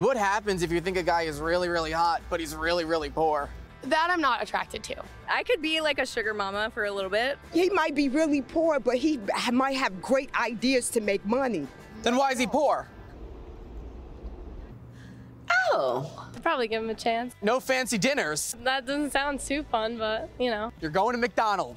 What happens if you think a guy is really, really hot, but he's really, really poor? That I'm not attracted to. I could be like a sugar mama for a little bit. He might be really poor, but he might have great ideas to make money. Then why is he poor? Oh. I'd probably give him a chance. No fancy dinners. That doesn't sound too fun, but you know. You're going to McDonald's.